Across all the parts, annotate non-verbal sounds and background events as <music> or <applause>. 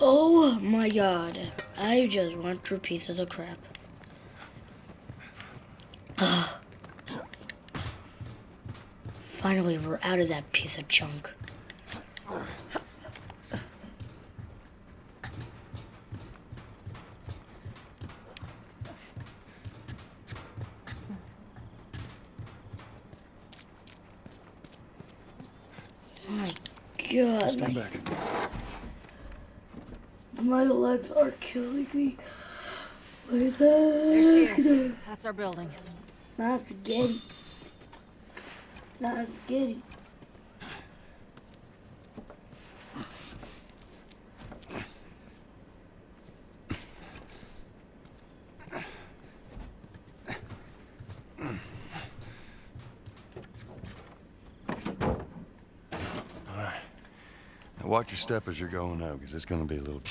Oh my god. I just went through pieces of crap. <sighs> Finally, we're out of that piece of junk. My god. Back. My legs are killing me. Legs. There she is. That's our building. Not spaghetti. Not spaghetti. Watch your step as you're going out, because it's gonna be a little...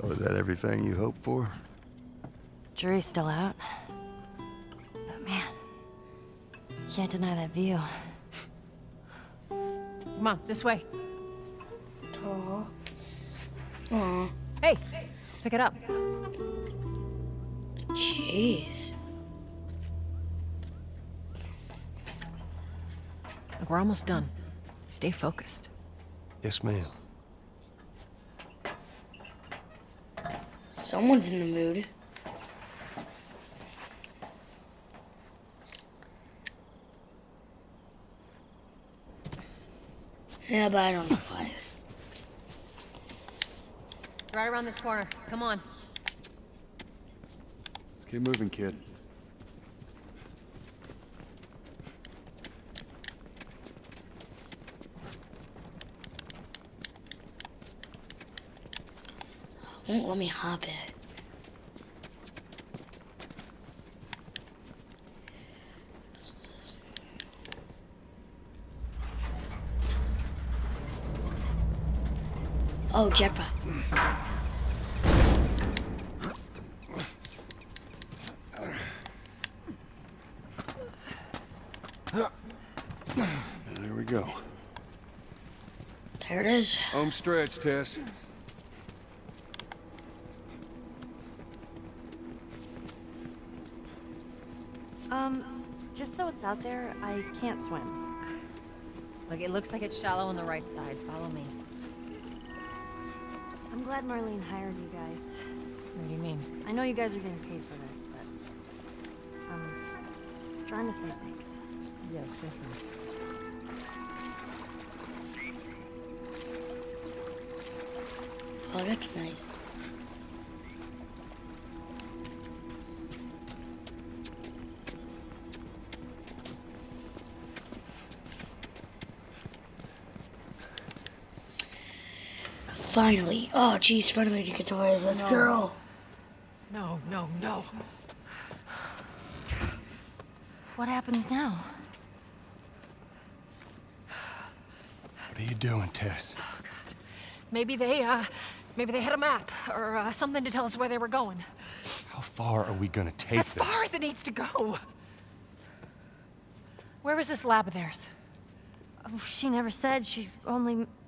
So is that everything you hoped for? Jury's still out. But man, can't deny that view. Come on, this way. Aw. Aw. Hey, pick it up. Jeez. Look, we're almost done. Stay focused. Yes, ma'am. Someone's in the mood. Yeah, but I don't know why. Right around this corner. Come on. Let's keep moving, kid. Won't let me hop it. Oh, jackpot. There we go. There it is. Home stretch, Tess. Um, just so it's out there, I can't swim. Look, it looks like it's shallow on the right side. Follow me. I'm glad Marlene hired you guys. What do you mean? I know you guys are getting paid for this, but I'm trying to say thanks. Yeah, definitely. Oh, that's Finally. Oh, geez, finally to get away. Let's No. go. No, no, no. What happens now? What are you doing, Tess? Maybe they, uh, maybe they had a map or uh, something to tell us where they were going. How far are we gonna take As this? far as it needs to go. Where was this lab of theirs? Oh, she never said. She only m-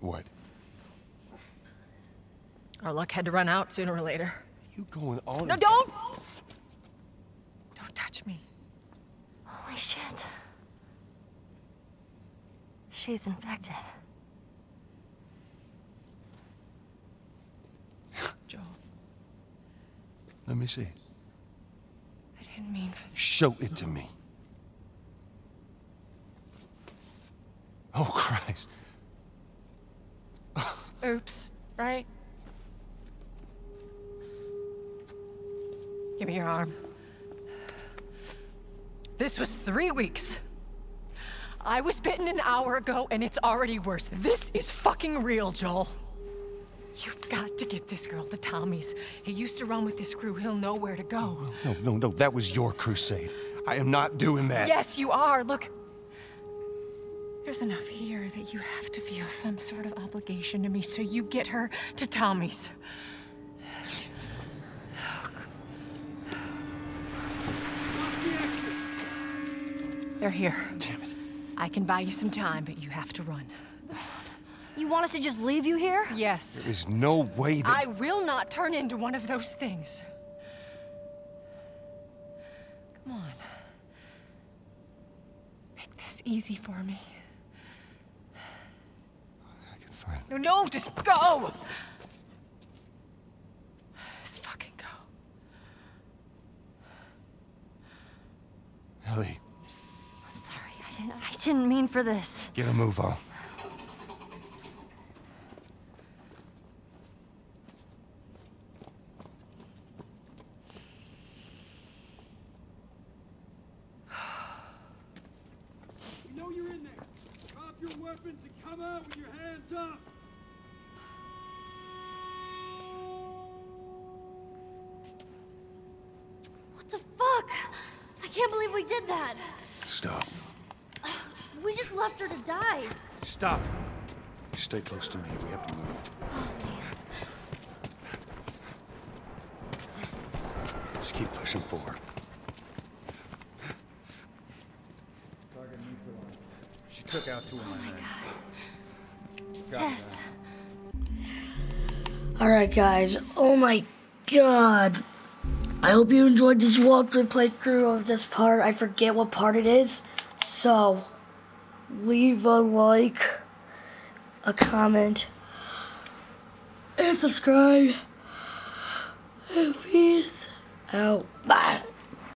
What? Our luck had to run out sooner or later. You going on? No, don't! Don't touch me. Holy shit. She's infected. <gasps> Joel, Let me see. I didn't mean for this. Show it to me. Oh, Christ. Oops, right? Give me your arm. This was three weeks. I was bitten an hour ago, and it's already worse. This is fucking real, Joel. You've got to get this girl to Tommy's. He used to run with this crew. He'll know where to go. No, no, no, that was your crusade. I am not doing that. Yes, you are. Look. There's enough here that you have to feel some sort of obligation to me, so you get her to Tommy's. They're here. Damn it. I can buy you some time, but you have to run. You want us to just leave you here? Yes. There's no way that. I will not turn into one of those things. Come on. Make this easy for me. I can find. No, no, just go! Just fucking go. Ellie, I'm sorry. I didn't. I didn't mean for this. get a move on. We know you're in there. Drop your weapons and come out with your hands up. Can't believe we did that. Stop. We just left her to die. Stop. Stay close to me. We have to move. Oh, man. Just keep pushing forward. She took out two of my oh men. Tess. Alright, guys. Oh my god. I hope you enjoyed this walkthrough playthrough of this part. I forget what part it is. So, leave a like, a comment, and subscribe. And peace out. Bye.